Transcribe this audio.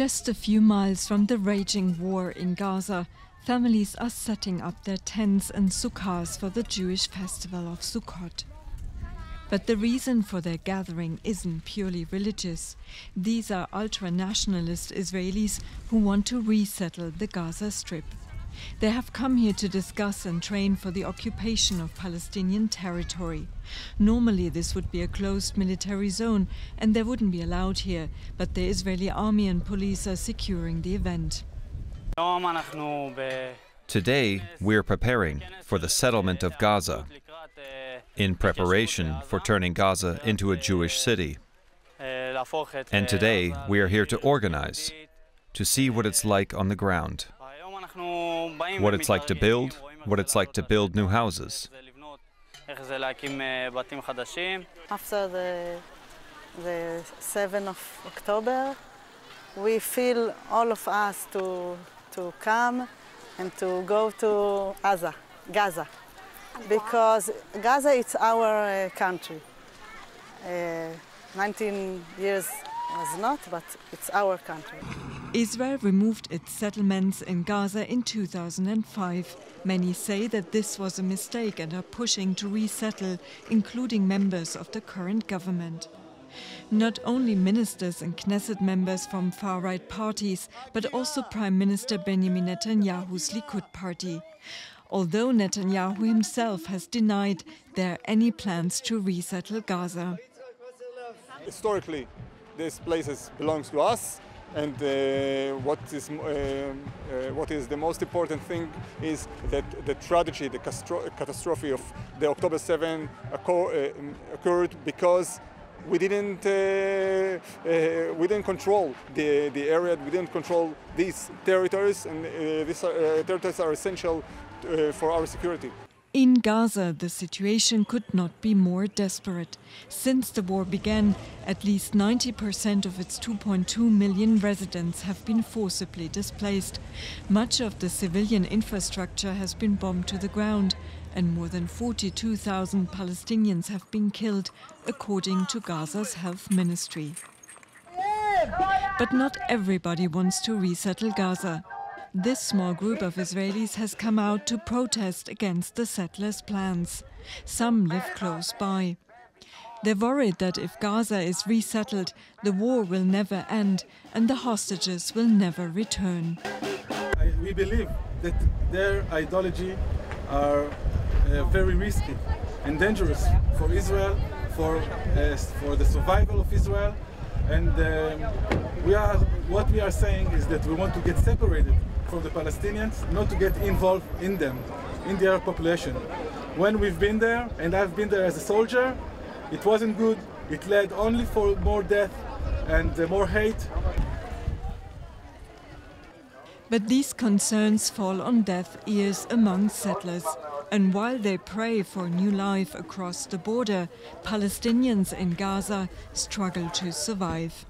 Just a few miles from the raging war in Gaza, families are setting up their tents and sukkahs for the Jewish festival of Sukkot. But the reason for their gathering isn't purely religious. These are ultra nationalist Israelis who want to resettle the Gaza Strip. They have come here to discuss and train for the occupation of Palestinian territory. Normally, this would be a closed military zone and they wouldn't be allowed here, but the Israeli army and police are securing the event. Today, we're preparing for the settlement of Gaza, in preparation for turning Gaza into a Jewish city. And today, we are here to organize, to see what it's like on the ground what it's like to build, what it's like to build new houses. After the, the 7th of October, we feel all of us to, to come and to go to Gaza, Gaza, because Gaza is our uh, country. Uh, 19 years was not, but it's our country. Israel removed its settlements in Gaza in 2005. Many say that this was a mistake and are pushing to resettle, including members of the current government. Not only ministers and Knesset members from far right parties, but also Prime Minister Benjamin Netanyahu's Likud party. Although Netanyahu himself has denied there are any plans to resettle Gaza. Historically, this place belongs to us and uh, what is uh, uh, what is the most important thing is that the tragedy, the catastrophe of the October 7 occur, occurred because we didn't uh, uh, we didn't control the the area. We didn't control these territories, and uh, these territories are essential for our security. In Gaza, the situation could not be more desperate. Since the war began, at least 90% of its 2.2 million residents have been forcibly displaced. Much of the civilian infrastructure has been bombed to the ground, and more than 42,000 Palestinians have been killed, according to Gaza's health ministry. But not everybody wants to resettle Gaza. This small group of Israelis has come out to protest against the settlers' plans. Some live close by. They're worried that if Gaza is resettled, the war will never end and the hostages will never return. We believe that their ideology are uh, very risky and dangerous for Israel, for, uh, for the survival of Israel. And um, we are, what we are saying is that we want to get separated from the Palestinians not to get involved in them, in their population. When we've been there, and I've been there as a soldier, it wasn't good. It led only for more death and uh, more hate. But these concerns fall on deaf ears among settlers. And while they pray for new life across the border, Palestinians in Gaza struggle to survive.